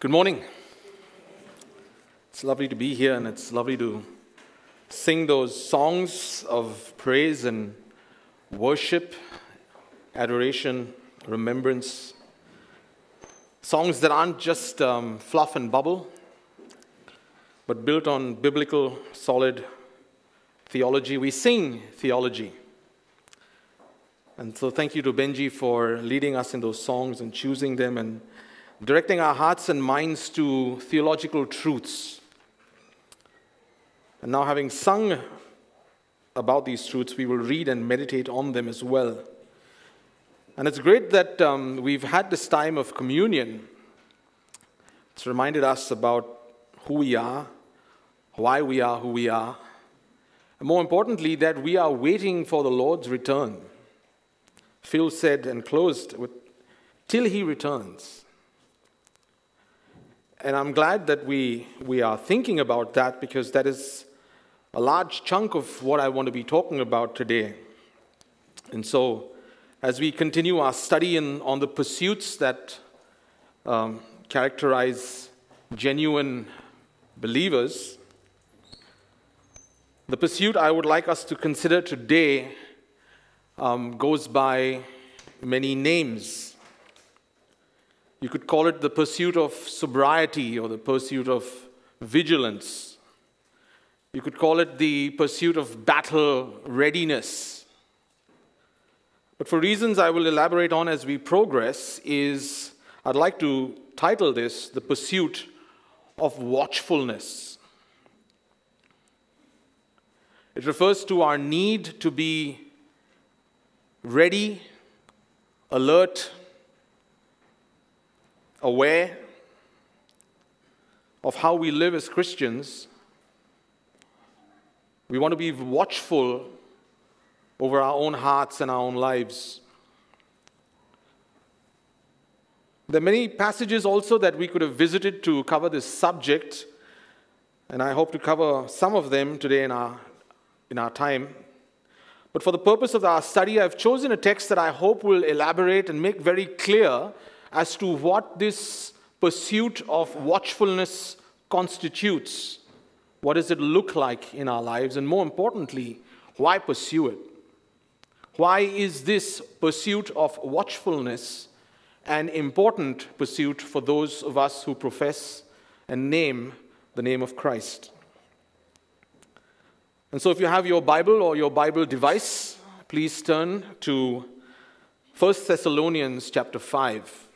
Good morning. It's lovely to be here and it's lovely to sing those songs of praise and worship, adoration, remembrance. Songs that aren't just um, fluff and bubble, but built on biblical, solid theology. We sing theology. And so, thank you to Benji for leading us in those songs and choosing them and directing our hearts and minds to theological truths. And now, having sung about these truths, we will read and meditate on them as well. And it's great that um, we've had this time of communion. It's reminded us about who we are, why we are who we are, and more importantly, that we are waiting for the Lord's return. Phil said and closed with, till he returns. And I'm glad that we, we are thinking about that because that is a large chunk of what I want to be talking about today. And so, as we continue our study in, on the pursuits that um, characterize genuine believers, the pursuit I would like us to consider today um, goes by many names. You could call it the pursuit of sobriety or the pursuit of vigilance. You could call it the pursuit of battle readiness. But for reasons I will elaborate on as we progress, is I'd like to title this the pursuit of watchfulness. It refers to our need to be ready, alert, aware of how we live as Christians. We want to be watchful over our own hearts and our own lives. There are many passages also that we could have visited to cover this subject, and I hope to cover some of them today in our, in our time. But for the purpose of our study, I've chosen a text that I hope will elaborate and make very clear as to what this pursuit of watchfulness constitutes. What does it look like in our lives? And more importantly, why pursue it? Why is this pursuit of watchfulness an important pursuit for those of us who profess and name the name of Christ? And so, if you have your Bible or your Bible device, please turn to 1 Thessalonians chapter 5.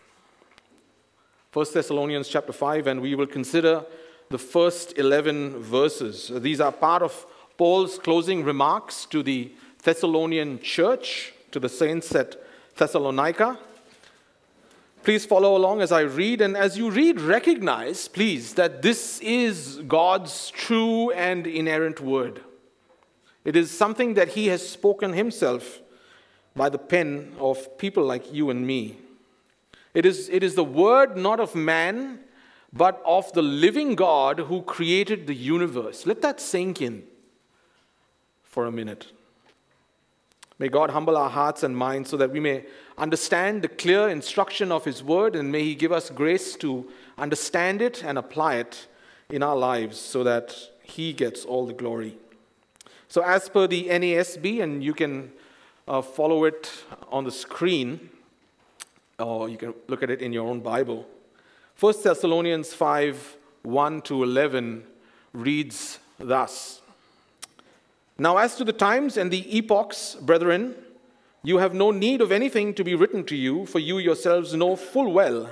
1 Thessalonians chapter 5, and we will consider the first 11 verses. These are part of Paul's closing remarks to the Thessalonian church, to the saints at Thessalonica. Please follow along as I read, and as you read, recognize, please, that this is God's true and inerrant word. It is something that He has spoken Himself by the pen of people like you and me. It is, it is the word not of man, but of the living God who created the universe. Let that sink in for a minute. May God humble our hearts and minds so that we may understand the clear instruction of His word, and may He give us grace to understand it and apply it in our lives so that He gets all the glory. So, as per the NASB, and you can uh, follow it on the screen, or you can look at it in your own Bible. 1 Thessalonians 5 1 to 11 reads thus Now, as to the times and the epochs, brethren, you have no need of anything to be written to you, for you yourselves know full well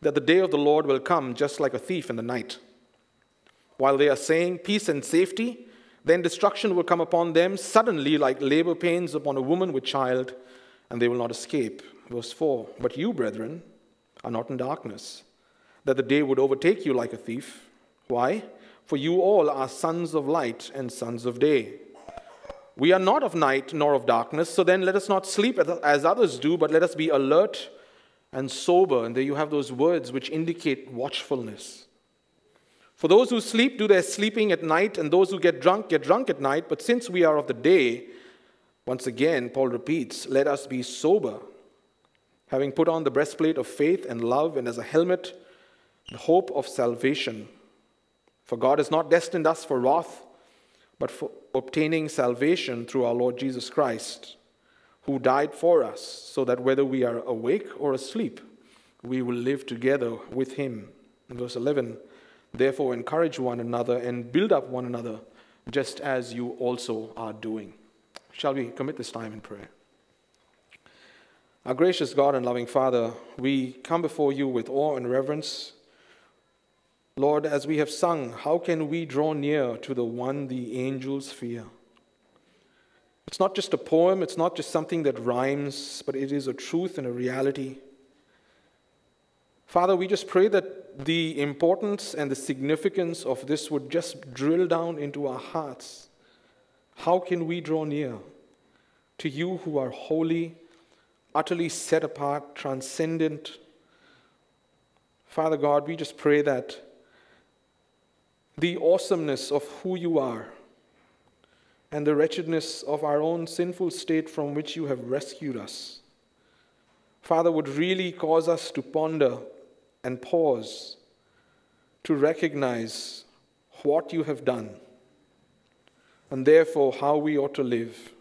that the day of the Lord will come just like a thief in the night. While they are saying peace and safety, then destruction will come upon them suddenly, like labor pains upon a woman with child, and they will not escape. Verse 4 But you, brethren, are not in darkness, that the day would overtake you like a thief. Why? For you all are sons of light and sons of day. We are not of night nor of darkness, so then let us not sleep as others do, but let us be alert and sober. And there you have those words which indicate watchfulness. For those who sleep do their sleeping at night, and those who get drunk get drunk at night. But since we are of the day, once again, Paul repeats, let us be sober, having put on the breastplate of faith and love, and as a helmet, the hope of salvation. For God has not destined us for wrath, but for obtaining salvation through our Lord Jesus Christ, who died for us, so that whether we are awake or asleep, we will live together with him. In verse 11, therefore encourage one another and build up one another, just as you also are doing. Shall we commit this time in prayer? Our gracious God and loving Father, we come before you with awe and reverence. Lord, as we have sung, how can we draw near to the one the angels fear? It's not just a poem, it's not just something that rhymes, but it is a truth and a reality. Father, we just pray that the importance and the significance of this would just drill down into our hearts. How can we draw near to you who are holy? Utterly set apart, transcendent. Father God, we just pray that the awesomeness of who you are and the wretchedness of our own sinful state from which you have rescued us, Father, would really cause us to ponder and pause to recognize what you have done and therefore how we ought to live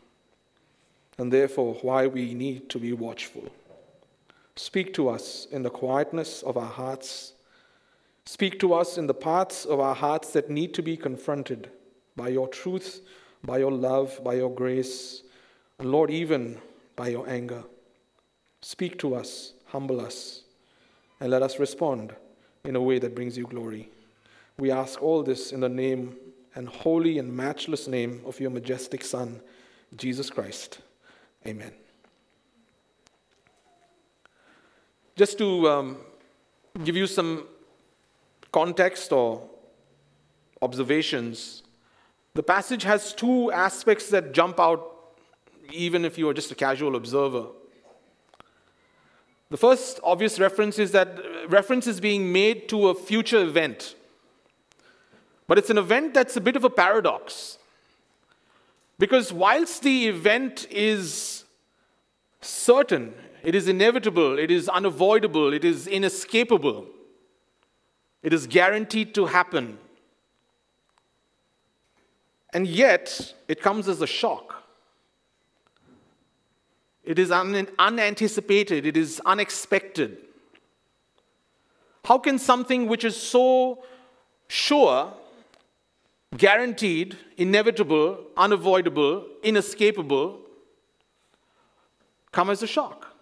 and therefore why we need to be watchful. Speak to us in the quietness of our hearts. Speak to us in the parts of our hearts that need to be confronted by your truth, by your love, by your grace, and Lord, even by your anger. Speak to us, humble us, and let us respond in a way that brings you glory. We ask all this in the name and holy and matchless name of your majestic Son, Jesus Christ. Amen. Just to um, give you some context or observations, the passage has two aspects that jump out even if you are just a casual observer. The first obvious reference is that reference is being made to a future event. But it's an event that's a bit of a paradox. Because whilst the event is certain, it is inevitable, it is unavoidable, it is inescapable, it is guaranteed to happen. And yet, it comes as a shock. It is un- unanticipated, it is unexpected. How can something which is so sure guaranteed, inevitable, unavoidable, inescapable, come as a shock.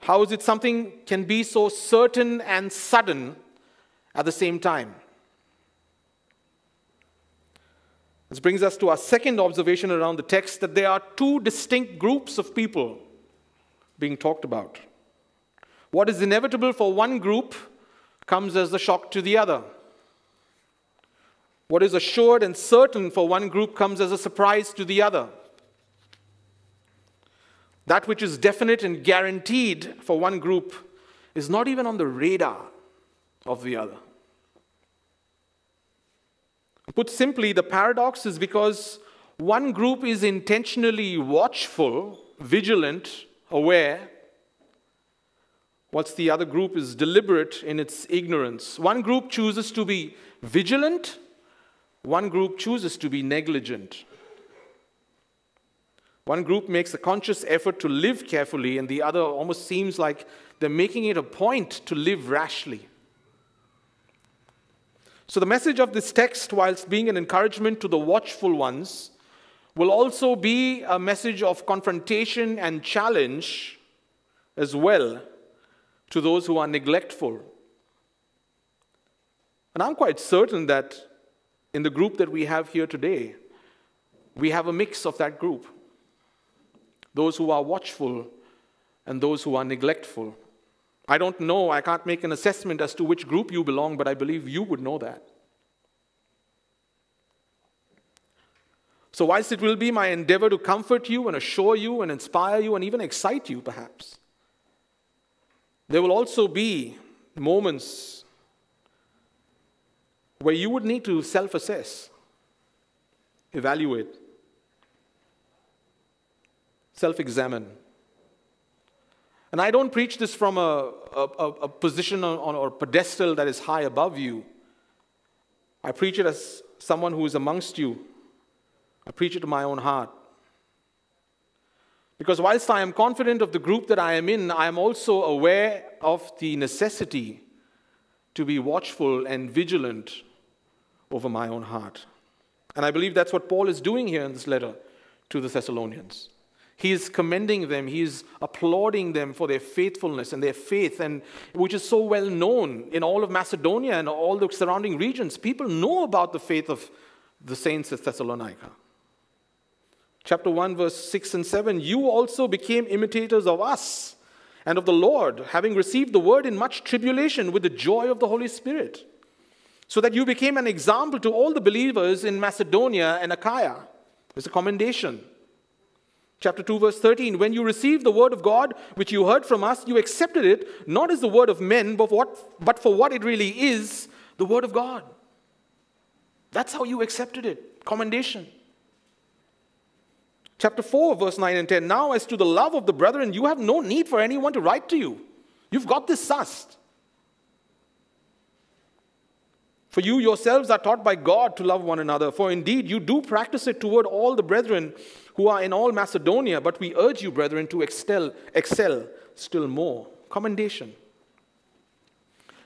How is it something can be so certain and sudden at the same time? This brings us to our second observation around the text that there are two distinct groups of people being talked about. What is inevitable for one group comes as a shock to the other. What is assured and certain for one group comes as a surprise to the other. That which is definite and guaranteed for one group is not even on the radar of the other. Put simply, the paradox is because one group is intentionally watchful, vigilant, aware, whilst the other group is deliberate in its ignorance. One group chooses to be vigilant, one group chooses to be negligent. One group makes a conscious effort to live carefully, and the other almost seems like they're making it a point to live rashly. So, the message of this text, whilst being an encouragement to the watchful ones, will also be a message of confrontation and challenge as well to those who are neglectful. And I'm quite certain that in the group that we have here today, we have a mix of that group those who are watchful and those who are neglectful. I don't know, I can't make an assessment as to which group you belong, but I believe you would know that. So, whilst it will be my endeavor to comfort you and assure you and inspire you and even excite you, perhaps, there will also be moments where you would need to self assess, evaluate, self examine. And I don't preach this from a, a, a position on, or pedestal that is high above you. I preach it as someone who is amongst you. I preach it to my own heart. Because whilst I am confident of the group that I am in, I am also aware of the necessity to be watchful and vigilant over my own heart. And I believe that's what Paul is doing here in this letter to the Thessalonians. He is commending them, he is applauding them for their faithfulness and their faith, and which is so well known in all of Macedonia and all the surrounding regions. People know about the faith of the saints at Thessalonica. Chapter 1, verse 6 and 7 You also became imitators of us and of the Lord, having received the word in much tribulation with the joy of the Holy Spirit, so that you became an example to all the believers in Macedonia and Achaia. It's a commendation. Chapter 2, verse 13 When you received the word of God, which you heard from us, you accepted it not as the word of men, but, what, but for what it really is the word of God. That's how you accepted it. Commendation. Chapter 4, verse 9 and 10. Now, as to the love of the brethren, you have no need for anyone to write to you. You've got this sussed. For you yourselves are taught by God to love one another. For indeed, you do practice it toward all the brethren who are in all Macedonia. But we urge you, brethren, to excel, excel still more. Commendation.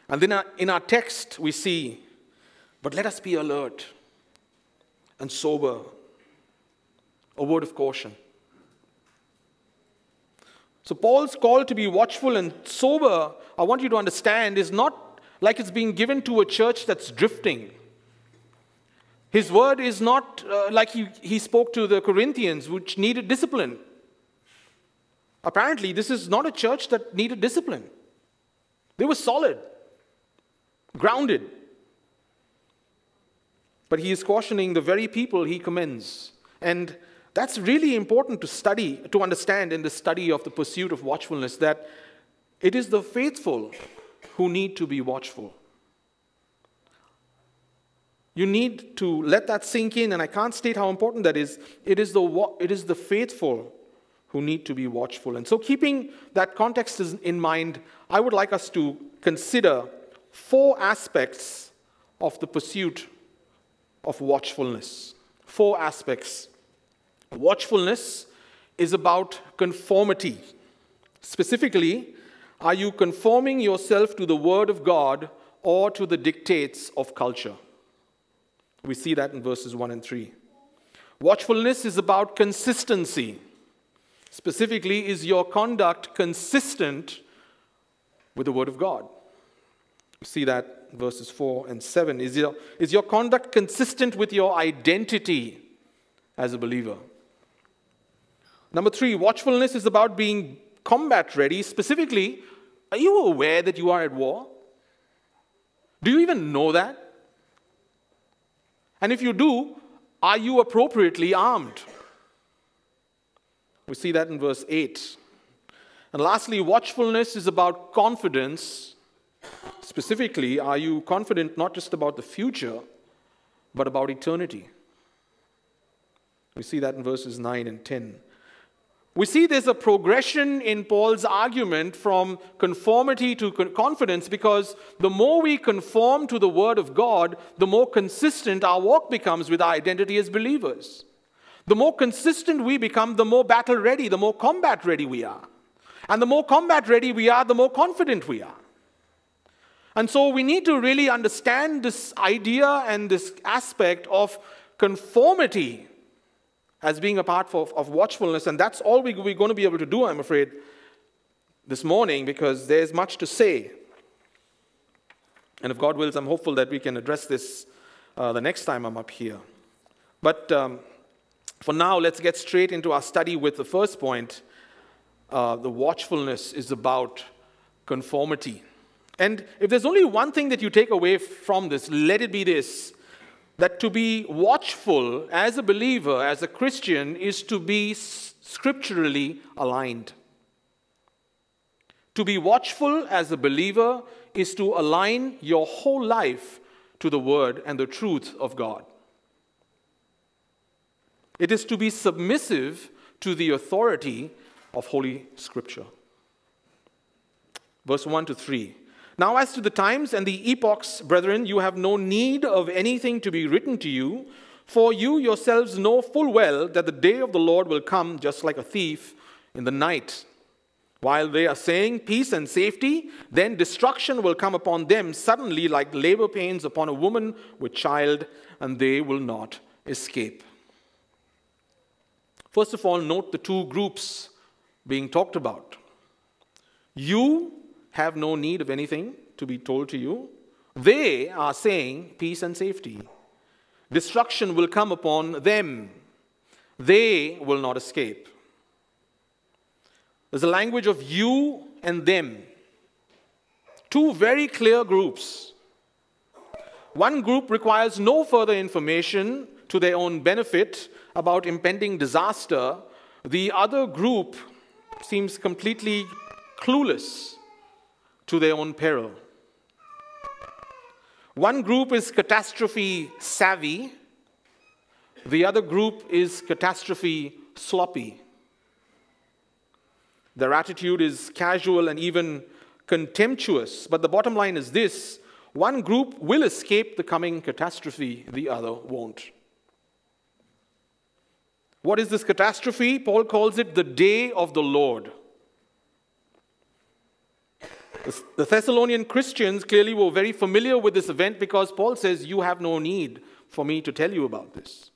And then in our text, we see, but let us be alert and sober a word of caution. So, Paul's call to be watchful and sober, I want you to understand, is not like it's being given to a church that's drifting. His word is not uh, like he, he spoke to the Corinthians, which needed discipline. Apparently, this is not a church that needed discipline. They were solid, grounded. But he is cautioning the very people he commends. And that's really important to study, to understand in the study of the pursuit of watchfulness that it is the faithful who need to be watchful. You need to let that sink in, and I can't state how important that is. It is the, it is the faithful who need to be watchful. And so, keeping that context in mind, I would like us to consider four aspects of the pursuit of watchfulness. Four aspects Watchfulness is about conformity. Specifically, are you conforming yourself to the Word of God or to the dictates of culture? We see that in verses 1 and 3. Watchfulness is about consistency. Specifically, is your conduct consistent with the Word of God? We see that verses 4 and 7. Is your, is your conduct consistent with your identity as a believer? Number three, watchfulness is about being combat ready. Specifically, are you aware that you are at war? Do you even know that? And if you do, are you appropriately armed? We see that in verse 8. And lastly, watchfulness is about confidence. Specifically, are you confident not just about the future, but about eternity? We see that in verses 9 and 10. We see there's a progression in Paul's argument from conformity to confidence because the more we conform to the Word of God, the more consistent our walk becomes with our identity as believers. The more consistent we become, the more battle ready, the more combat ready we are. And the more combat ready we are, the more confident we are. And so we need to really understand this idea and this aspect of conformity as being a part of, of watchfulness. And that's all we, we're going to be able to do, I'm afraid, this morning because there's much to say. And if God wills, I'm hopeful that we can address this uh, the next time I'm up here. But um, for now, let's get straight into our study with the first point. Uh, the watchfulness is about conformity. And if there's only one thing that you take away from this, let it be this that to be watchful as a believer, as a Christian, is to be scripturally aligned. To be watchful as a believer is to align your whole life to the Word and the truth of God. It is to be submissive to the authority of Holy Scripture. verse 1 to 3. Now, as to the times and the epochs, brethren, you have no need of anything to be written to you, for you yourselves know full well that the day of the Lord will come just like a thief in the night. While they are saying peace and safety, then destruction will come upon them suddenly, like labor pains upon a woman with child, and they will not escape. First of all, note the two groups being talked about. You have no need of anything to be told to you. They are saying peace and safety. Destruction will come upon them. They will not escape. There's a language of you and them. Two very clear groups. One group requires no further information to their own benefit about impending disaster. The other group seems completely clueless to their own peril. One group is catastrophe savvy, the other group is catastrophe sloppy. Their attitude is casual and even contemptuous. But the bottom line is this one group will escape the coming catastrophe, the other won't. What is this catastrophe? Paul calls it the day of the Lord. The Thessalonian Christians clearly were very familiar with this event because Paul says, You have no need for me to tell you about this.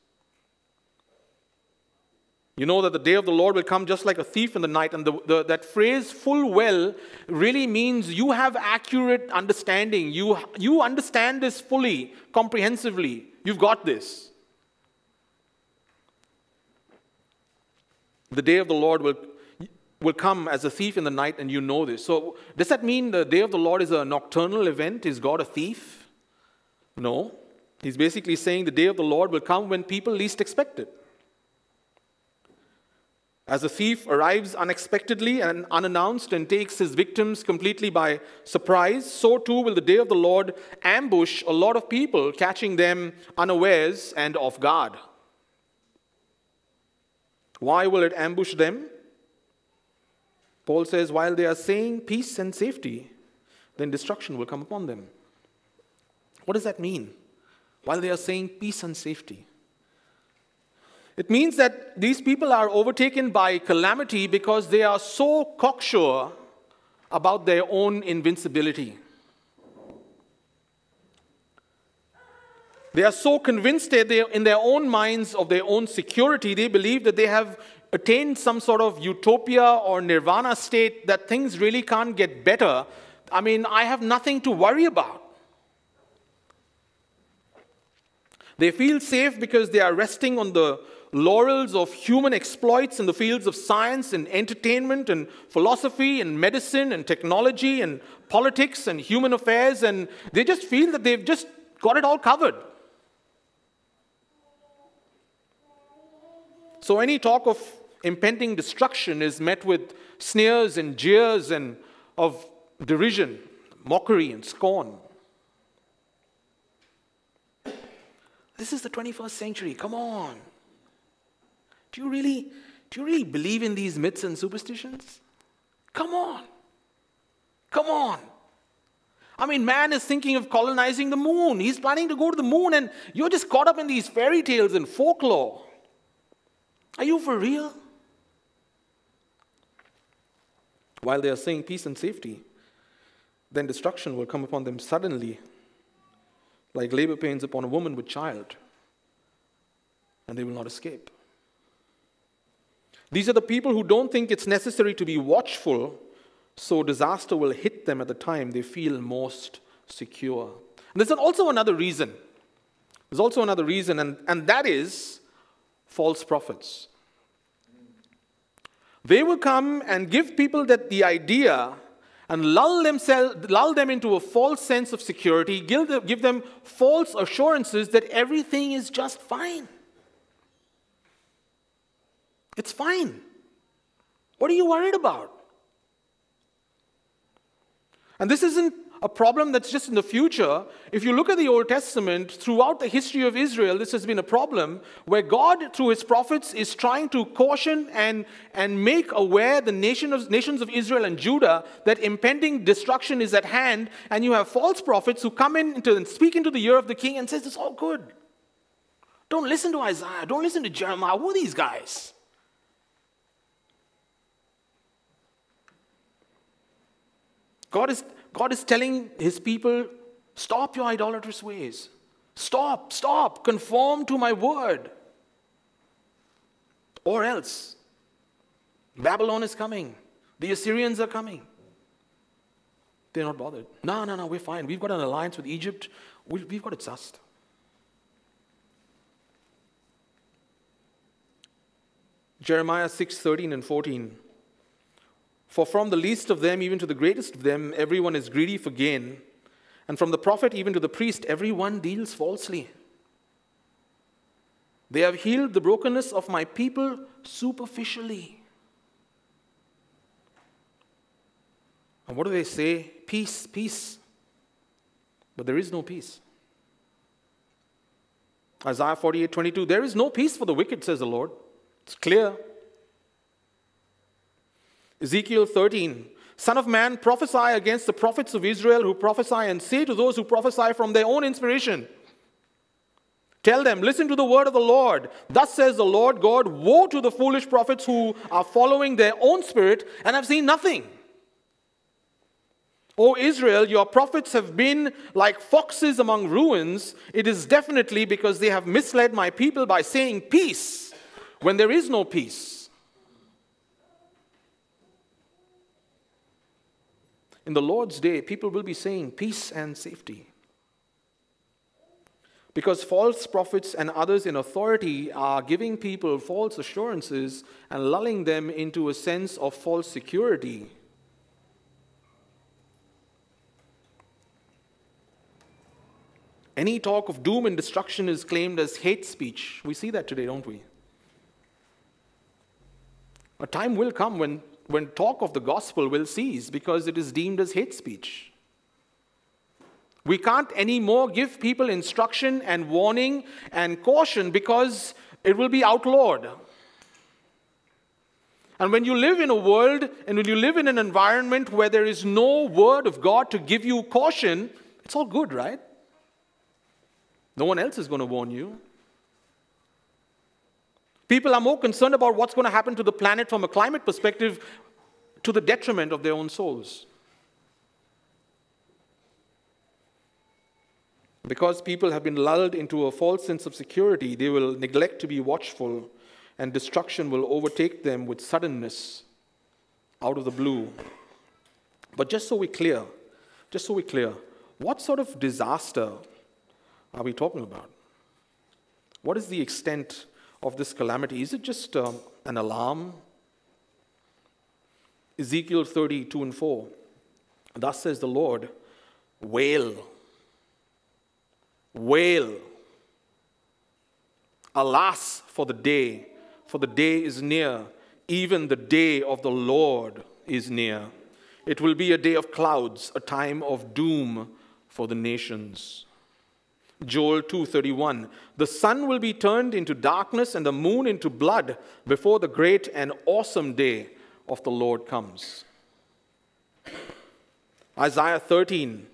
You know that the day of the Lord will come just like a thief in the night. And the, the, that phrase, full well, really means you have accurate understanding. You, you understand this fully, comprehensively. You've got this. The day of the Lord will, will come as a thief in the night, and you know this. So, does that mean the day of the Lord is a nocturnal event? Is God a thief? No. He's basically saying the day of the Lord will come when people least expect it. As a thief arrives unexpectedly and unannounced and takes his victims completely by surprise, so too will the day of the Lord ambush a lot of people, catching them unawares and off guard. Why will it ambush them? Paul says, while they are saying peace and safety, then destruction will come upon them. What does that mean? While they are saying peace and safety. It means that these people are overtaken by calamity because they are so cocksure about their own invincibility. They are so convinced in their own minds of their own security, they believe that they have attained some sort of utopia or nirvana state that things really can't get better. I mean, I have nothing to worry about. They feel safe because they are resting on the laurels of human exploits in the fields of science and entertainment and philosophy and medicine and technology and politics and human affairs, and they just feel that they've just got it all covered. So, any talk of impending destruction is met with sneers and jeers and of derision, mockery, and scorn. This is the 21st century. Come on. Do you really, do you really believe in these myths and superstitions? Come on. Come on. I mean, man is thinking of colonizing the moon. He's planning to go to the moon, and you're just caught up in these fairy tales and folklore. Are you for real? While they are saying peace and safety, then destruction will come upon them suddenly, like labor pains upon a woman with child, and they will not escape. These are the people who don't think it's necessary to be watchful, so disaster will hit them at the time they feel most secure. And there's also another reason. There's also another reason, and, and that is false prophets. They will come and give people that the idea and lull, themselves, lull them into a false sense of security, give them, give them false assurances that everything is just fine. It's fine. What are you worried about? And this isn't a problem that's just in the future. If you look at the Old Testament, throughout the history of Israel, this has been a problem where God, through his prophets, is trying to caution and, and make aware the nation of, nations of Israel and Judah that impending destruction is at hand. And you have false prophets who come in into, and speak into the ear of the king and says, It's all good. Don't listen to Isaiah. Don't listen to Jeremiah. Who are these guys? God is, God is telling his people, stop your idolatrous ways. Stop, stop, conform to my word. Or else, Babylon is coming. The Assyrians are coming. They're not bothered. No, no, no, we're fine. We've got an alliance with Egypt. We've got it sussed. Jeremiah 6 13 and 14. For from the least of them, even to the greatest of them, everyone is greedy for gain. And from the prophet even to the priest, everyone deals falsely. They have healed the brokenness of my people superficially. And what do they say? Peace, peace. But there is no peace. Isaiah 48 22, there is no peace for the wicked, says the Lord. It's clear. Ezekiel 13 Son of man, prophesy against the prophets of Israel who prophesy, and say to those who prophesy from their own inspiration. Tell them, listen to the word of the Lord. Thus says the Lord God Woe to the foolish prophets who are following their own spirit and have seen nothing. O Israel, your prophets have been like foxes among ruins. It is definitely because they have misled my people by saying peace when there is no peace. In the Lord's day, people will be saying peace and safety. Because false prophets and others in authority are giving people false assurances and lulling them into a sense of false security. Any talk of doom and destruction is claimed as hate speech. We see that today, don't we? A time will come when when talk of the gospel will cease because it is deemed as hate speech. We can't anymore give people instruction and warning and caution because it will be outlawed. And when you live in a world and when you live in an environment where there is no word of God to give you caution, it's all good, right? No one else is going to warn you. People are more concerned about what's going to happen to the planet from a climate perspective to the detriment of their own souls. Because people have been lulled into a false sense of security, they will neglect to be watchful, and destruction will overtake them with suddenness out of the blue. But just so we're clear, just so we're clear, what sort of disaster are we talking about? What is the extent of this calamity? Is it just um, an alarm? Ezekiel 32 and 4. Thus says the Lord, wail, wail. Alas for the day, for the day is near, even the day of the Lord is near. It will be a day of clouds, a time of doom for the nations. Joel 2:31 The sun will be turned into darkness and the moon into blood before the great and awesome day of the Lord comes. Isaiah 13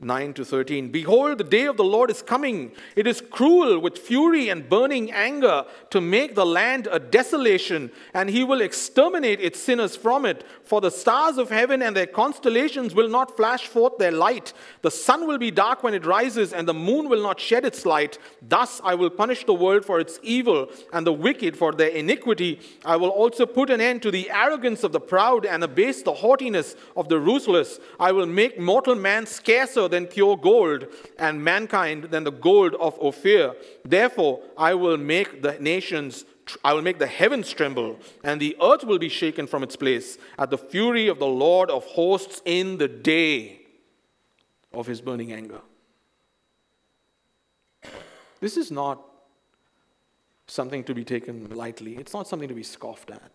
9 to 13. Behold, the day of the Lord is coming. It is cruel with fury and burning anger to make the land a desolation, and he will exterminate its sinners from it. For the stars of heaven and their constellations will not flash forth their light. The sun will be dark when it rises, and the moon will not shed its light. Thus I will punish the world for its evil, and the wicked for their iniquity. I will also put an end to the arrogance of the proud and abase the haughtiness of the ruthless. I will make mortal man scarcer than pure gold, and mankind than the gold of Ophir. Therefore, I will make the nations I will make the heavens tremble, and the earth will be shaken from its place at the fury of the Lord of hosts in the day of his burning anger. This is not something to be taken lightly, it's not something to be scoffed at.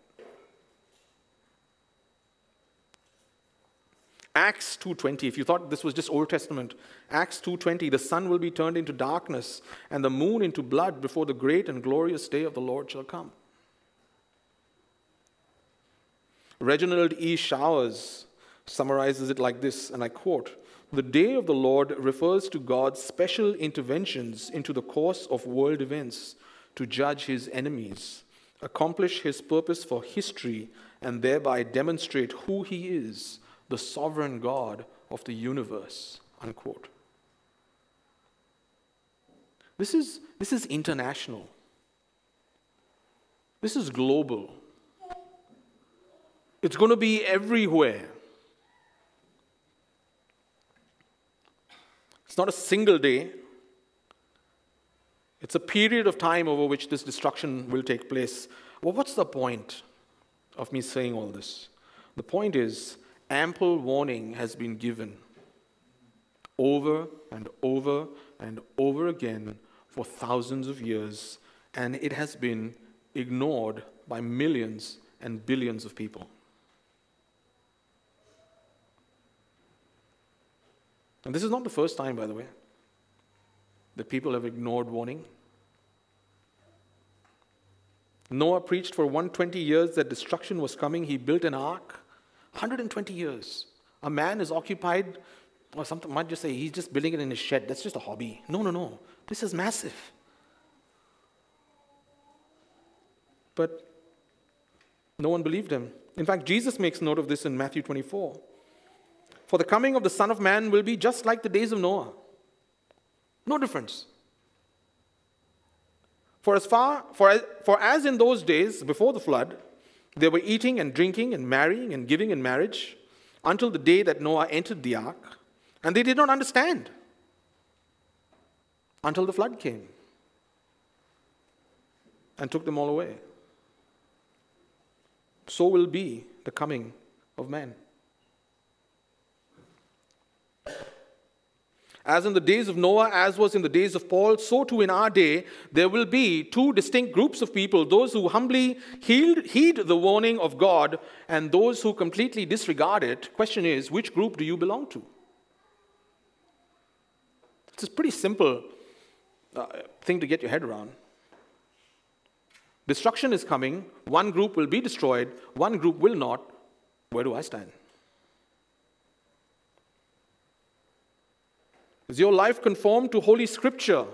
Acts 2:20 if you thought this was just Old Testament Acts 2:20 the sun will be turned into darkness and the moon into blood before the great and glorious day of the Lord shall come. Renald E. Showers summarizes it like this and I quote the day of the Lord refers to God's special interventions into the course of world events to judge his enemies, accomplish his purpose for history, and thereby demonstrate who he is, the sovereign God of the universe. Unquote. This is, this is international. This is global. It's going to be everywhere. It's not a single day, it's a period of time over which this destruction will take place. Well, what's the point of me saying all this? The point is, ample warning has been given over and over and over again for thousands of years, and it has been ignored by millions and billions of people. And this is not the first time, by the way, that people have ignored warning. Noah preached for 120 years that destruction was coming. He built an ark. 120 years. A man is occupied, or something might just say he's just building it in his shed. That's just a hobby. No, no, no. This is massive. But no one believed him. In fact, Jesus makes note of this in Matthew 24. For the coming of the Son of Man will be just like the days of Noah. No difference. For as far for as, for as in those days before the flood, they were eating and drinking and marrying and giving in marriage until the day that Noah entered the ark, and they did not understand until the flood came and took them all away. So will be the coming of man. As in the days of Noah, as was in the days of Paul, so too in our day, there will be two distinct groups of people those who humbly heed, the warning of God and those who completely disregard it. Question is, which group do you belong to? It's a pretty simple uh, thing to get your head around. Destruction is coming, one group will be destroyed, one group will not. Where do I stand? Is your life conformed to Holy Scripture?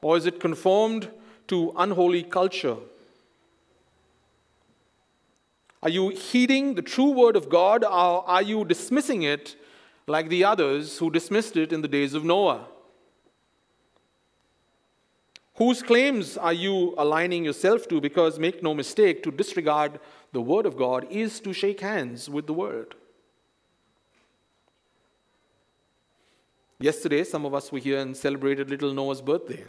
Or is it conformed to unholy culture? Are you heeding the true word of God, or are you dismissing it like the others who dismissed it in the days of Noah? Whose claims are you aligning yourself to? Because make no mistake, to disregard the word of God is to shake hands with the world. Yesterday, some of us were here and celebrated little Noah's birthday.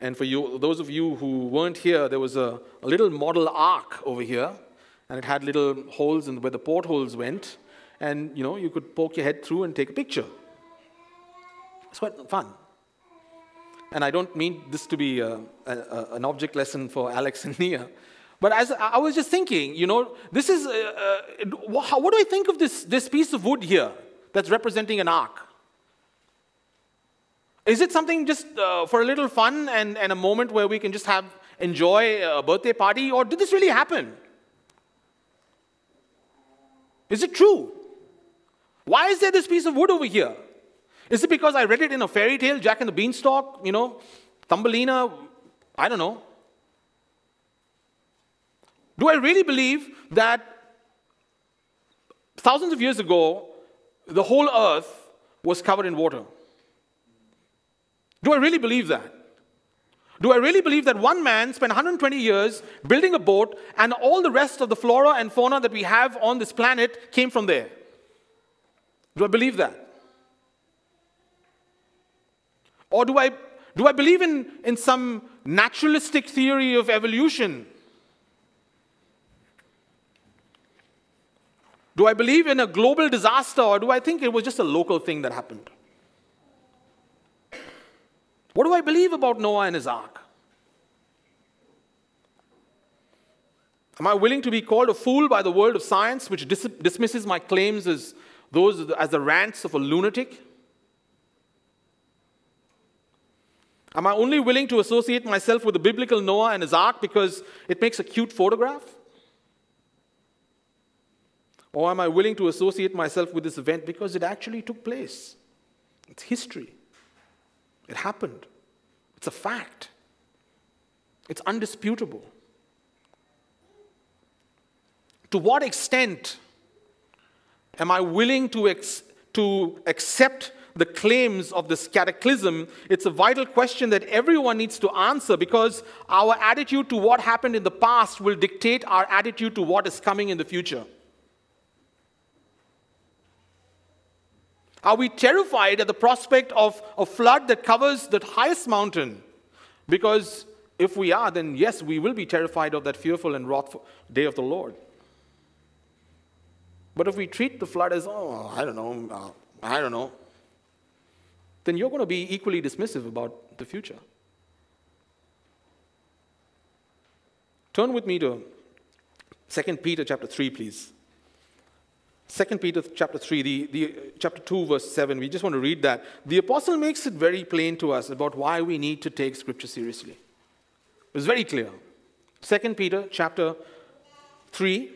And for you, those of you who weren't here, there was a, a little model ark over here, and it had little holes in where the portholes went, and you know you could poke your head through and take a picture. It's quite fun. And I don't mean this to be a, a, an object lesson for Alex and Nia, but as I was just thinking, you know, this is uh, uh, what do I think of this this piece of wood here? That's representing an ark? Is it something just uh, for a little fun and, and a moment where we can just have enjoy a birthday party, or did this really happen? Is it true? Why is there this piece of wood over here? Is it because I read it in a fairy tale, Jack and the Beanstalk, you know, Thumbelina? I don't know. Do I really believe that thousands of years ago, the whole earth was covered in water. Do I really believe that? Do I really believe that one man spent 120 years building a boat and all the rest of the flora and fauna that we have on this planet came from there? Do I believe that? Or do I, do I believe in, in some naturalistic theory of evolution Do I believe in a global disaster or do I think it was just a local thing that happened? What do I believe about Noah and his ark? Am I willing to be called a fool by the world of science, which dis- dismisses my claims as those as the rants of a lunatic? Am I only willing to associate myself with the biblical Noah and his ark because it makes a cute photograph? Or am I willing to associate myself with this event because it actually took place? It's history. It happened. It's a fact. It's undisputable. To what extent am I willing to, to accept the claims of this cataclysm? It's a vital question that everyone needs to answer because our attitude to what happened in the past will dictate our attitude to what is coming in the future. Are we terrified at the prospect of a flood that covers the highest mountain? Because if we are, then yes, we will be terrified of that fearful and wrathful day of the Lord. But if we treat the flood as, oh, I don't know, uh, I don't know, then you're going to be equally dismissive about the future. Turn with me to 2 Peter chapter 3, please. 2 Peter chapter 3, the, the, chapter 2, verse 7, we just want to read that. The apostle makes it very plain to us about why we need to take scripture seriously. It's very clear. 2 Peter chapter 3.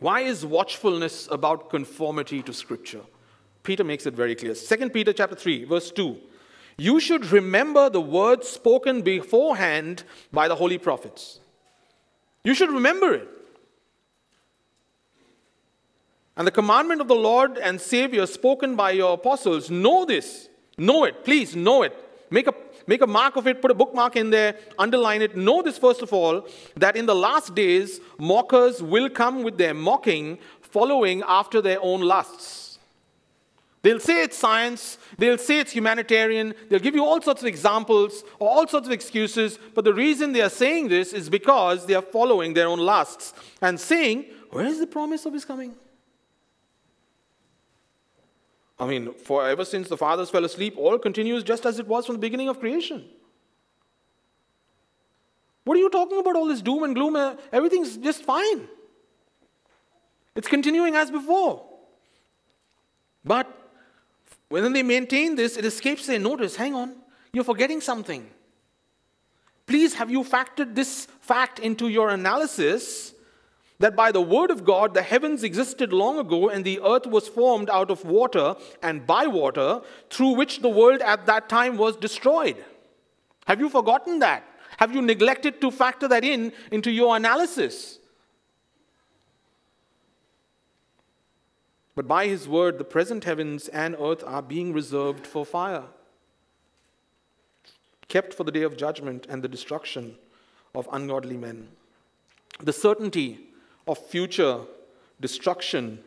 Why is watchfulness about conformity to scripture? Peter makes it very clear. 2 Peter chapter 3, verse 2. You should remember the words spoken beforehand by the holy prophets. You should remember it. And the commandment of the Lord and Savior spoken by your apostles, know this. Know it. Please know it. Make a, make a mark of it, put a bookmark in there, underline it. Know this, first of all, that in the last days, mockers will come with their mocking, following after their own lusts. They'll say it's science, they'll say it's humanitarian, they'll give you all sorts of examples or all sorts of excuses, but the reason they are saying this is because they are following their own lusts and saying, Where is the promise of his coming? I mean, for ever since the fathers fell asleep, all continues just as it was from the beginning of creation. What are you talking about? All this doom and gloom? Uh, everything's just fine. It's continuing as before. But when they maintain this, it escapes their notice. Hang on, you're forgetting something. Please, have you factored this fact into your analysis that by the word of God the heavens existed long ago and the earth was formed out of water and by water, through which the world at that time was destroyed. Have you forgotten that? Have you neglected to factor that in into your analysis? But by his word, the present heavens and earth are being reserved for fire, kept for the day of judgment and the destruction of ungodly men. The certainty of future destruction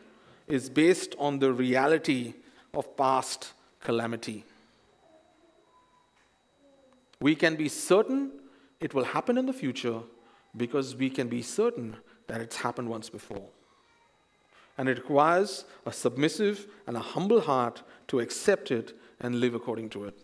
is based on the reality of past calamity. We can be certain it will happen in the future because we can be certain that it's happened once before. And it requires a submissive and a humble heart to accept it and live according to it.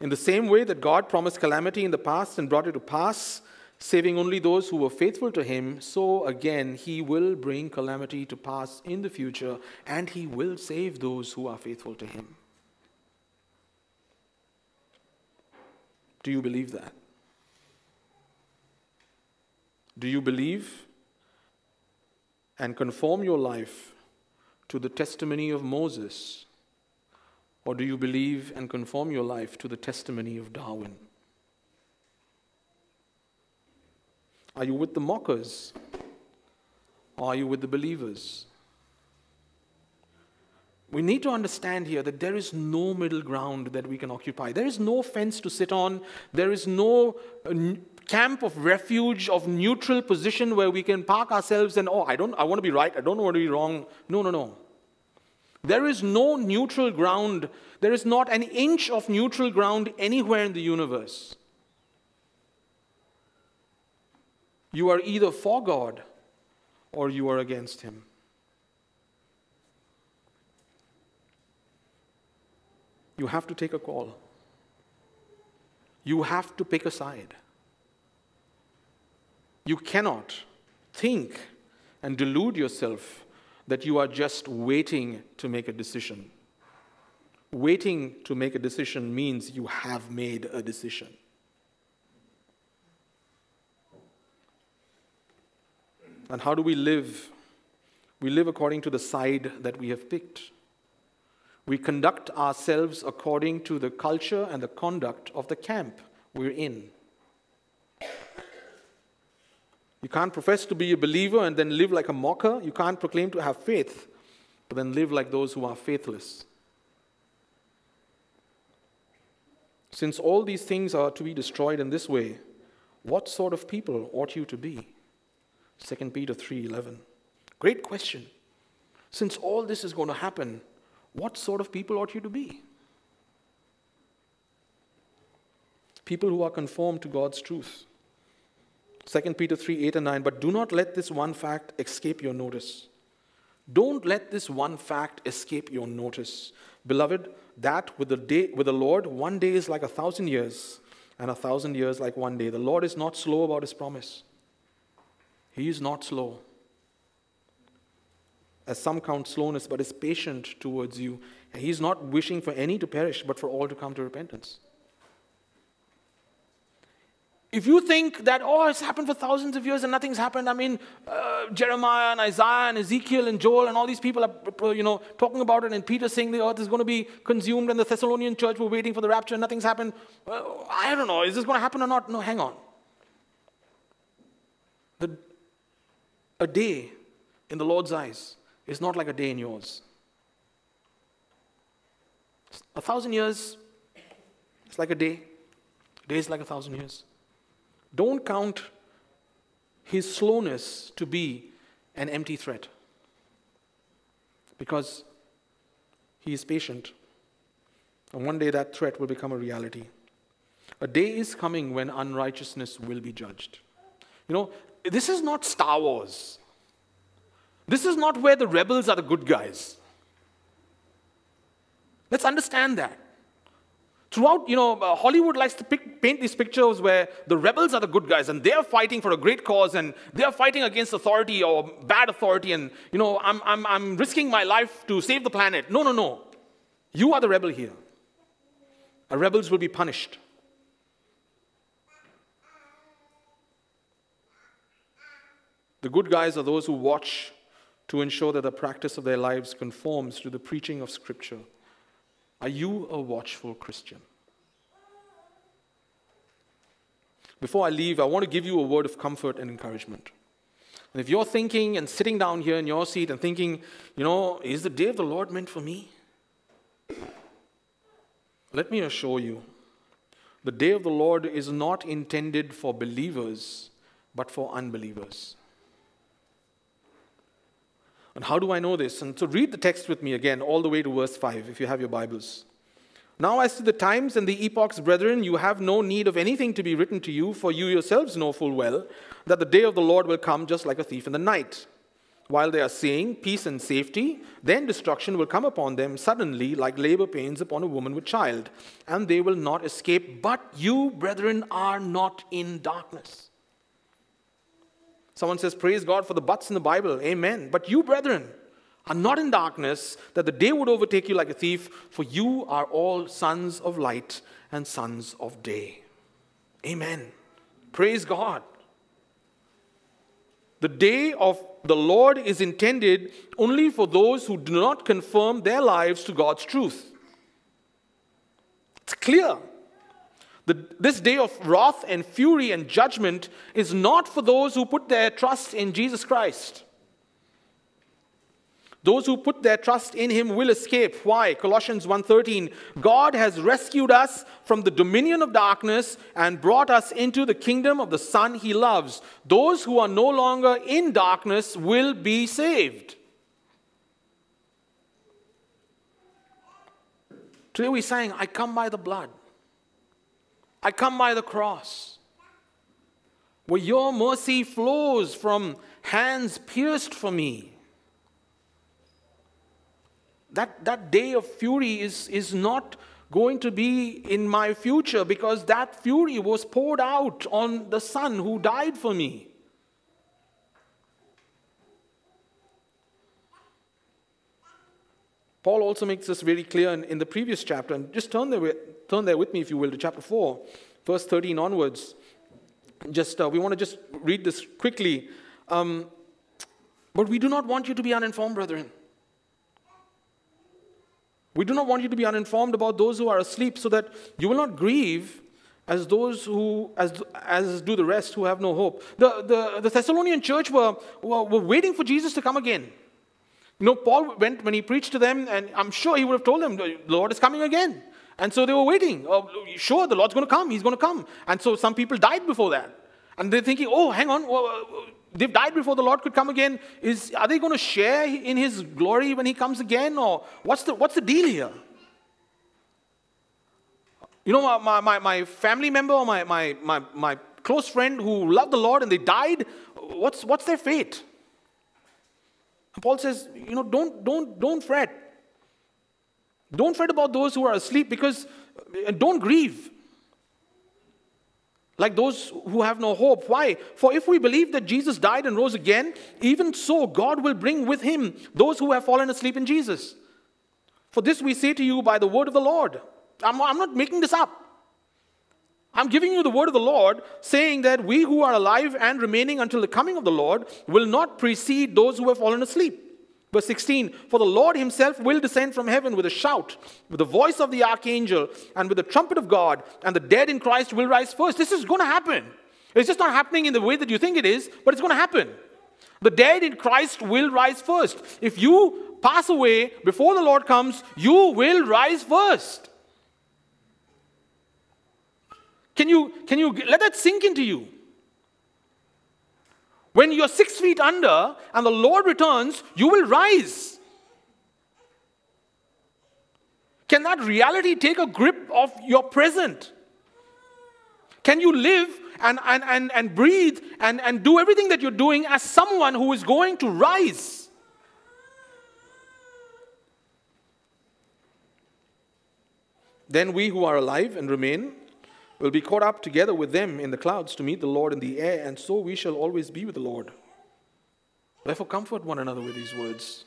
In the same way that God promised calamity in the past and brought it to pass, saving only those who were faithful to him, so again he will bring calamity to pass in the future, and he will save those who are faithful to him. Do you believe that? Do you believe and conform your life to the testimony of Moses? Or do you believe and conform your life to the testimony of Darwin? Are you with the mockers? Are you with the believers? We need to understand here that there is no middle ground that we can occupy. There is no fence to sit on. There is no uh, camp of refuge, of neutral position where we can park ourselves and, oh, I, don't, I want to be right, I don't want to be wrong. No, no, no. There is no neutral ground. There is not an inch of neutral ground anywhere in the universe. You are either for God or you are against Him. You have to take a call. You have to pick a side. You cannot think and delude yourself that you are just waiting to make a decision. Waiting to make a decision means you have made a decision. And how do we live? We live according to the side that we have picked. We conduct ourselves according to the culture and the conduct of the camp we're in. You can't profess to be a believer and then live like a mocker. You can't proclaim to have faith, but then live like those who are faithless. Since all these things are to be destroyed in this way, what sort of people ought you to be? 2 Peter 3:11. Great question. Since all this is going to happen, what sort of people ought you to be? People who are conformed to God's truth. 2 Peter 3 8 and 9. But do not let this one fact escape your notice. Don't let this one fact escape your notice. Beloved, that with the, day, with the Lord, one day is like a thousand years, and a thousand years like one day. The Lord is not slow about his promise. He is not slow. As some count slowness, but is patient towards you. And He is not wishing for any to perish, but for all to come to repentance. If you think that, oh, it's happened for thousands of years and nothing's happened, I mean, uh, Jeremiah and Isaiah and Ezekiel and Joel and all these people are, you know, talking about it, and Peter saying the earth is going to be consumed, and the Thessalonian church were waiting for the rapture and nothing's happened. Well, I don't know, is this going to happen or not? No, hang on. The, a day in the Lord's eyes is not like a day in yours. A thousand years, is like a day. A day is like a thousand years. Don't count his slowness to be an empty threat because he is patient. And one day that threat will become a reality. A day is coming when unrighteousness will be judged. You know, this is not Star Wars. This is not where the rebels are the good guys. Let's understand that. Throughout, you know, uh, Hollywood likes to pick, paint these pictures where the rebels are the good guys and they're fighting for a great cause and they're fighting against authority or bad authority and, you know, I'm, I'm, I'm risking my life to save the planet. No, no, no. You are the rebel here. Our rebels will be punished. The good guys are those who watch to ensure that the practice of their lives conforms to the preaching of Scripture. Are you a watchful Christian? Before I leave, I want to give you a word of comfort and encouragement. And if you're thinking and sitting down here in your seat and thinking, you know, is the day of the Lord meant for me? Let me assure you, the day of the Lord is not intended for believers, but for unbelievers. And how do I know this? And so read the text with me again, all the way to verse 5, if you have your Bibles. Now, as to the times and the epochs, brethren, you have no need of anything to be written to you, for you yourselves know full well that the day of the Lord will come just like a thief in the night. While they are saying peace and safety, then destruction will come upon them suddenly, like labor pains upon a woman with child, and they will not escape. But you, brethren, are not in darkness Someone says, Praise God for the buts in the Bible. Amen. But you, brethren, are not in darkness, that the day would overtake you like a thief, for you are all sons of light and sons of day. Amen. Praise God. The day of the Lord is intended only for those who do not confirm their lives to God's truth. It's clear. The, this day of wrath and fury and judgment is not for those who put their trust in Jesus Christ. Those who put their trust in him will escape. Why? Colossians 1:13. God has rescued us from the dominion of darkness and brought us into the kingdom of the son he loves. Those who are no longer in darkness will be saved. Today we sang, I come by the blood. I come by the cross, where your mercy flows from hands pierced for me. That, that day of fury is, is not going to be in my future because that fury was poured out on the Son who died for me. Paul also makes this very clear in, in the previous chapter, and just turn there turn there with me, if you will, to chapter 4, verse 13 onwards. Just uh, we want to just read this quickly. Um, but we do not want you to be uninformed, brethren. We do not want you to be uninformed about those who are asleep, so that you will not grieve as those who, as, as do the rest who have no hope. The, the, the Thessalonian church were, were, were waiting for Jesus to come again. You know, Paul went when he preached to them, and I'm sure he would have told them, the Lord is coming again. And so they were waiting. Oh, sure, the Lord's going to come. He's going to come. And so some people died before that. And they're thinking, oh, hang on. Uh, they've died before the Lord could come again. Is, are they going to share in his glory when he comes again? Or what's the, what's the deal here? You know, my, my, my family member or my, my, my, my close friend who loved the Lord and they died, what's, what's their fate? And Paul says, you know, don't, don't, don't fret. Don't fret about those who are asleep because uh, don't grieve like those who have no hope. Why? For if we believe that Jesus died and rose again, even so God will bring with him those who have fallen asleep in Jesus. For this we say to you by the word of the Lord. I'm, I'm not making this up. I'm giving you the word of the Lord, saying that we who are alive and remaining until the coming of the Lord will not precede those who have fallen asleep. Verse 16 For the Lord himself will descend from heaven with a shout, with the voice of the archangel, and with the trumpet of God, and the dead in Christ will rise first. This is going to happen. It's just not happening in the way that you think it is, but it's going to happen. The dead in Christ will rise first. If you pass away before the Lord comes, you will rise first. Can you, can you let that sink into you? When you're six feet under and the Lord returns, you will rise. Can that reality take a grip of your present? Can you live and, and, and, and breathe and, and do everything that you're doing as someone who is going to rise? Then we who are alive and remain will be caught up together with them in the clouds to meet the Lord in the air, and so we shall always be with the Lord. Therefore, comfort one another with these words.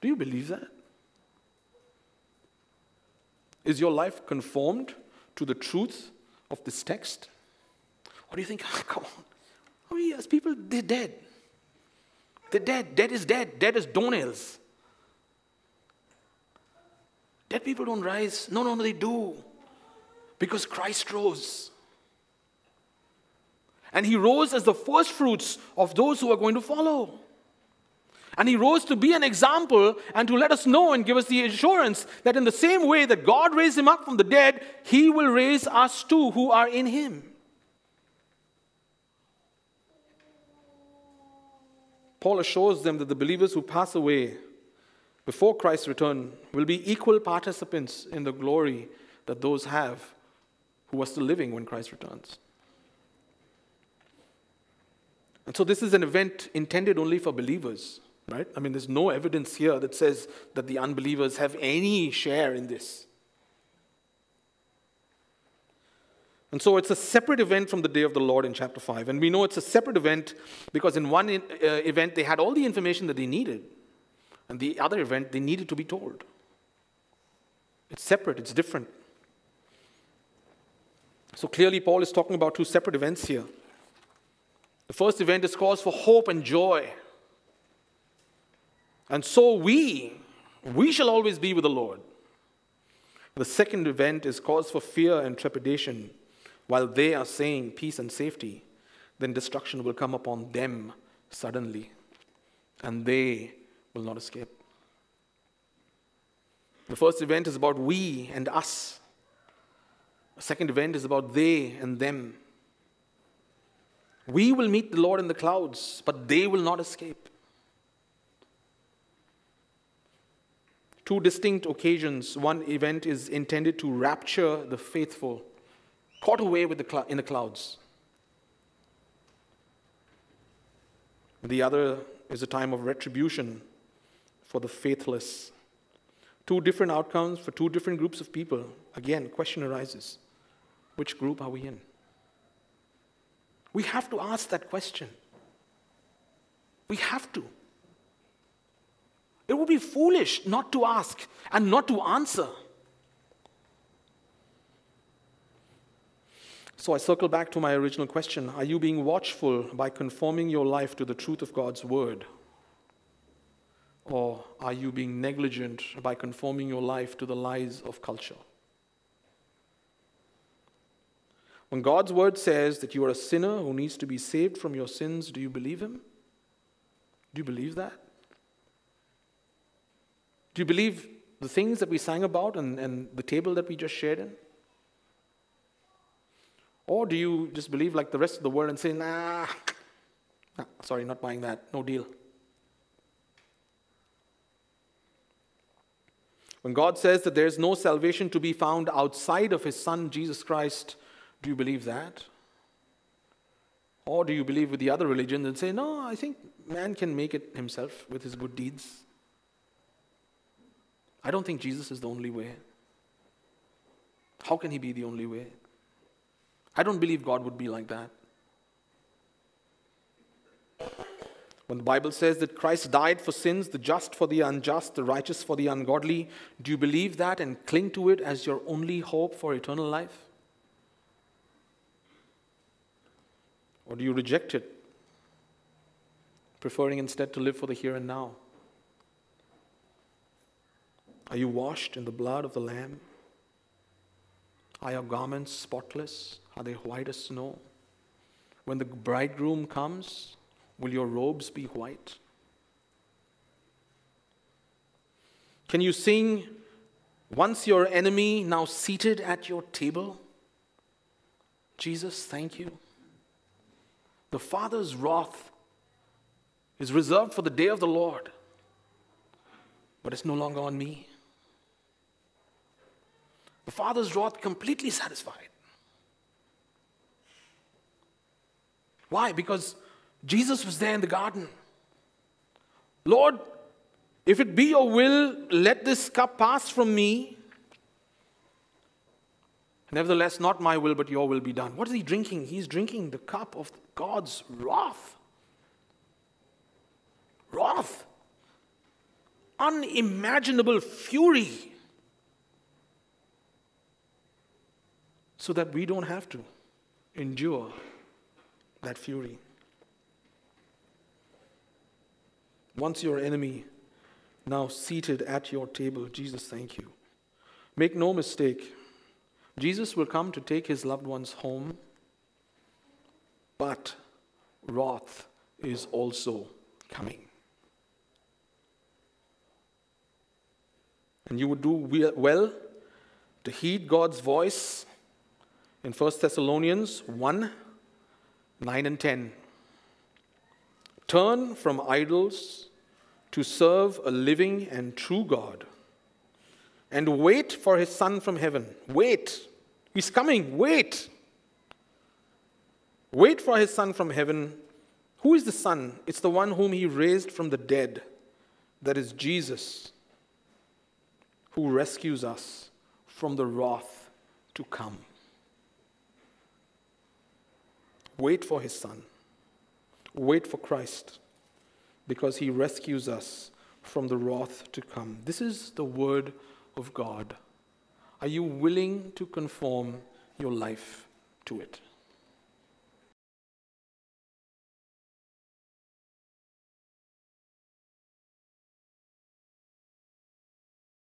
Do you believe that? Is your life conformed to the truth of this text? Or do you think, oh, come on, oh yes, people, they're dead. They're dead. Dead is dead. Dead as doornails. Dead people don't rise. No, no, no, they do. Because Christ rose. And he rose as the first fruits of those who are going to follow. And he rose to be an example and to let us know and give us the assurance that in the same way that God raised him up from the dead, he will raise us too who are in him. Paul assures them that the believers who pass away before Christ's return will be equal participants in the glory that those have who are still living when Christ returns. And so this is an event intended only for believers, right? I mean, there's no evidence here that says that the unbelievers have any share in this. And so it's a separate event from the day of the Lord in chapter 5. And we know it's a separate event because in one uh, event they had all the information that they needed. And the other event, they needed to be told. It's separate, it's different. So clearly, Paul is talking about two separate events here. The first event is cause for hope and joy. And so we, we shall always be with the Lord. The second event is cause for fear and trepidation. While they are saying peace and safety, then destruction will come upon them suddenly, and they will not escape. The first event is about we and us. The second event is about they and them. We will meet the Lord in the clouds, but they will not escape. Two distinct occasions. One event is intended to rapture the faithful, caught away with the in the clouds. The other is a time of retribution for the faithless. Two different outcomes for two different groups of people. Again, question arises which group are we in? We have to ask that question. We have to. It would be foolish not to ask and not to answer. So I circle back to my original question Are you being watchful by conforming your life to the truth of God's word? Or are you being negligent by conforming your life to the lies of culture? When God's word says that you are a sinner who needs to be saved from your sins, do you believe Him? Do you believe that? Do you believe the things that we sang about and, and the table that we just shared in? Or do you just believe like the rest of the world and say, nah, nah sorry, not buying that, no deal? When God says that there's no salvation to be found outside of His Son, Jesus Christ, do you believe that? Or do you believe with the other religions and say, no, I think man can make it himself with his good deeds? I don't think Jesus is the only way. How can he be the only way? I don't believe God would be like that. When the Bible says that Christ died for sins, the just for the unjust, the righteous for the ungodly, do you believe that and cling to it as your only hope for eternal life? Or do you reject it, preferring instead to live for the here and now? Are you washed in the blood of the Lamb? Are your garments spotless? Are they white as snow? When the bridegroom comes, will your robes be white? Can you sing, Once your enemy, now seated at your table? Jesus, thank you. The Father's wrath is reserved for the day of the Lord, but it's no longer on me. The Father's wrath completely satisfied. Why? Because Jesus was there in the garden. Lord, if it be your will, let this cup pass from me. Nevertheless, not my will, but your will be done. What is he drinking? He's drinking the cup of God's wrath. Wrath. Unimaginable fury. so that we don't have to endure that fury. Once your enemy, now seated at your table, Jesus, thank you. Make no mistake, Jesus will come to take his loved ones home, but wrath is also coming. And you would do well to heed God's voice in 1 Thessalonians 1 9 and 10. Turn from idols to serve a living and true God and wait for his Son from heaven. Wait. He's coming. Wait. Wait for his Son from heaven. Who is the Son? It's the one whom he raised from the dead. That is Jesus, who rescues us from the wrath to come. Wait for his son. Wait for Christ because he rescues us from the wrath to come. This is the word of God. Are you willing to conform your life to it?